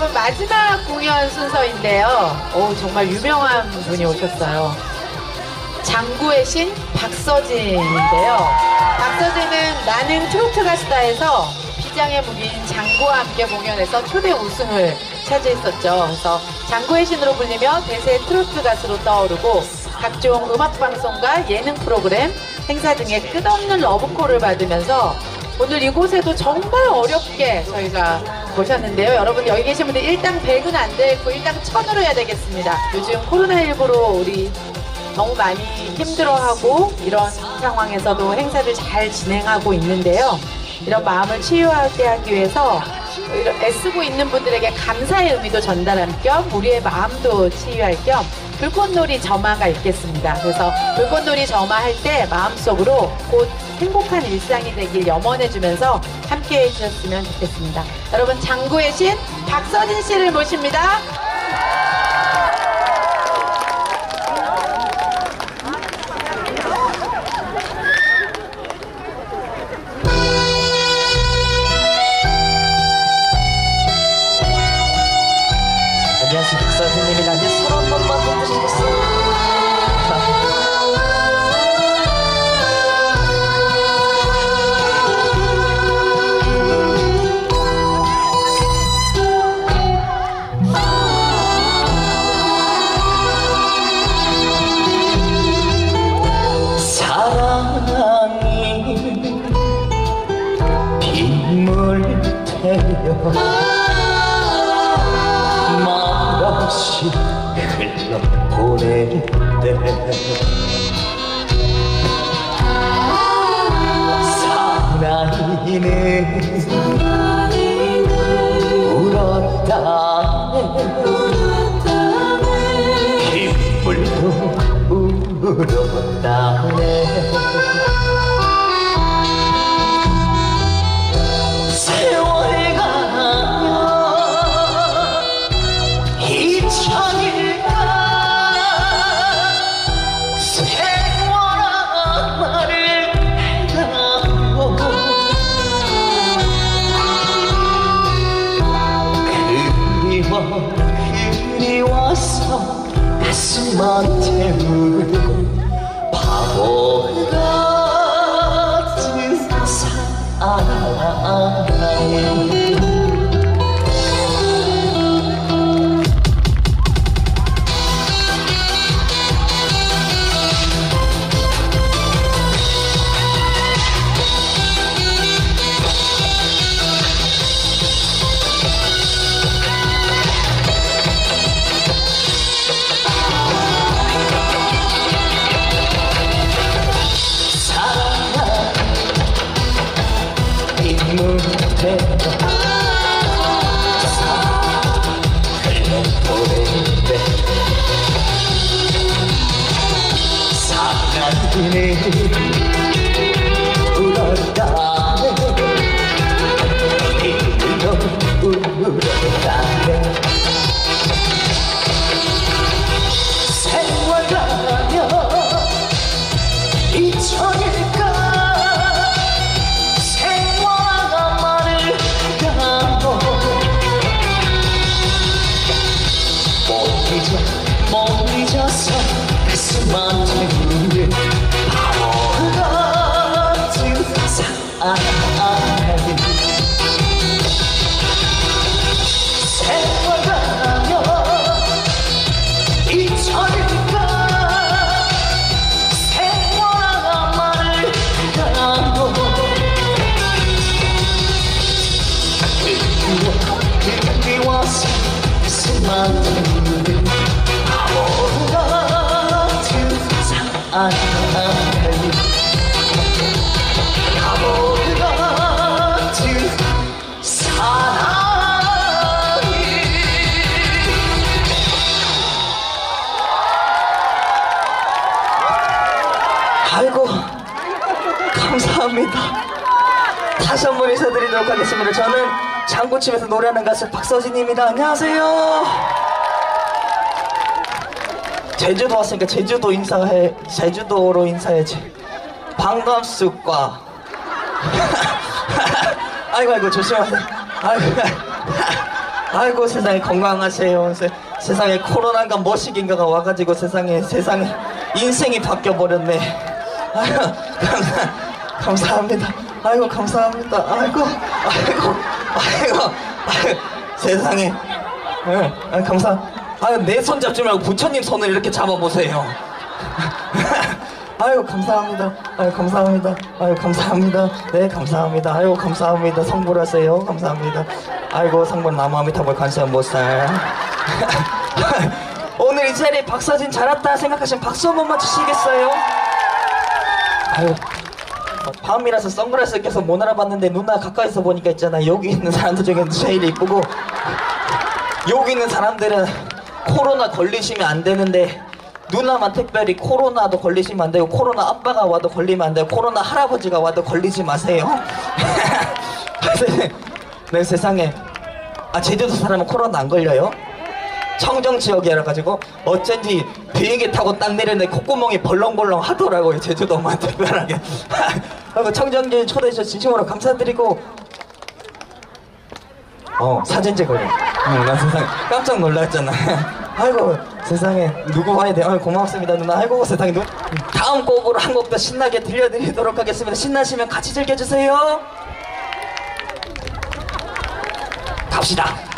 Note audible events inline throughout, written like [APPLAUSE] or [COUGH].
여러분 마지막 공연 순서인데요. 오 정말 유명한 분이 오셨어요. 장구의 신 박서진인데요. 박서진은 나는 트로트 가수다에서 비장의 무기인 장구와 함께 공연해서 초대 우승을 차지했었죠. 그래서 장구의 신으로 불리며 대세 트로트 가수로 떠오르고 각종 음악 방송과 예능 프로그램, 행사 등의 끝없는 러브콜을 받으면서 오늘 이곳에도 정말 어렵게 저희가 모셨는데요. 여러분 여기 계신 분들 일당 100은 안 되겠고 일당 1000으로 해야 되겠습니다. 요즘 코로나19로 우리 너무 많이 힘들어하고 이런 상황에서도 행사를 잘 진행하고 있는데요. 이런 마음을 치유하게 하기 위해서 애쓰고 있는 분들에게 감사의 의미도 전달할 겸 우리의 마음도 치유할 겸 불꽃놀이 점화가 있겠습니다. 그래서 불꽃놀이 점화할 때 마음속으로 곧 행복한 일상이 되길 염원해주면서 함께 해 주셨으면 좋겠습니다. 여러분 장구의 신 박서진 씨를 모십니다. 말없이 흘러보낼 때. 사나이는 울었다네. 빗물도 울었다 가슴 아이고 감사합니다 다시 한 번 인사드리도록 하겠습니다 저는 장구춤에서 노래하는 가수 박서진입니다 안녕하세요 제주도 왔으니까 제주도 인사해 제주도로 인사해야지 반갑습과 [LAUGHS] 아이고 아이고 조심하세요 아이고 아이고 세상에 건강하세요. 세, 세상에 코로나가 머시긴가가 와가지고 세상에 세상에 인생이 바뀌어 버렸네. 감사 감사합니다. 아이고 감사합니다. 아이고 아이고 아이고 세상에. 예, 아, 감사. 아유 내손 잡지 말고 부처님 손을 이렇게 잡아보세요. [LAUGHS] 아유 감사합니다. 아유 감사합니다. 아유 감사합니다. 네 감사합니다. 아유 감사합니다. 성불하세요. 감사합니다. 아이고 성불 나무아미타불 관세음보살. [LAUGHS] 오늘 이 자리에 박서진 잘 왔다 생각하시면 박수 한 번만 주시겠어요? 아유 어, 밤이라서 선글라스 껴서 못 알아봤는데 누나 가까이서 보니까 있잖아 여기 있는 사람들 중에 제일 이쁘고 여기 있는 사람들은 코로나 걸리시면 안 되는데 누나만 특별히 코로나도 걸리시면 안 되고 코로나 아빠가 와도 걸리면 안 되고 코로나 할아버지가 와도 걸리지 마세요. [LAUGHS] 네 세상에 아 제주도 사람은 코로나 안 걸려요? 청정 지역이라 가지고 어쩐지 비행기 타고 딱 내렸는데 콧구멍이 벌렁벌렁 하더라고요 제주도만 특별하게. [LAUGHS] 그리고 청정지 초대해 주셔서 진심으로 감사드리고 어 사진 찍어요. 응, 나 세상에 깜짝 놀랐잖아. [LAUGHS] 아이고 세상에 누구 봐야 돼? 아이고 고맙습니다 누나. 아이고 세상에 누... 다음 곡으로 한 곡 더 신나게 들려드리도록 하겠습니다. 신나시면 같이 즐겨주세요. 갑시다.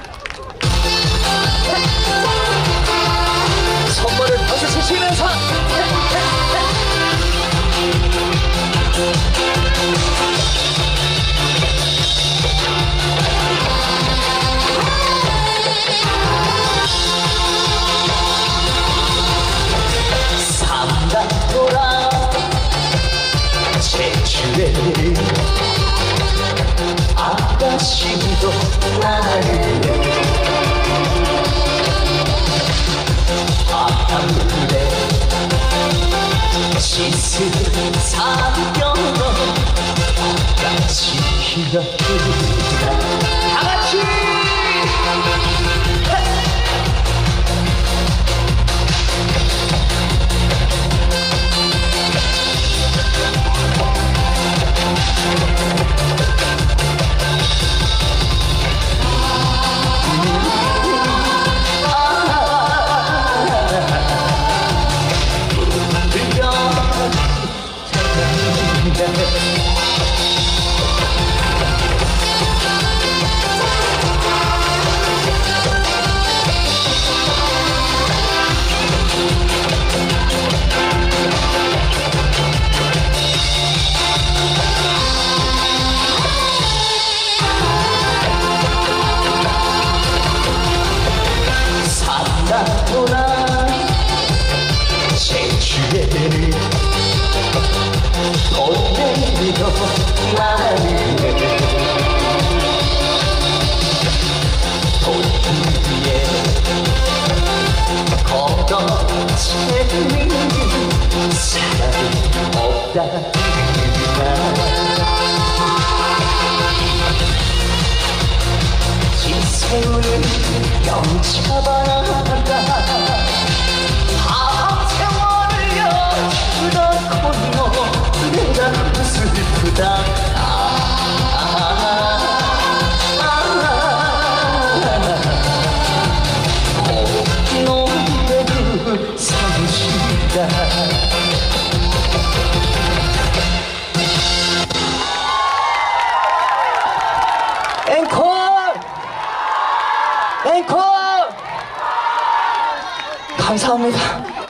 아가씨도 나를 바닷물에 씻은 사겨 같이 기억해라 다같이 걷어채는 사람이 없다 인생을 영잡아나 상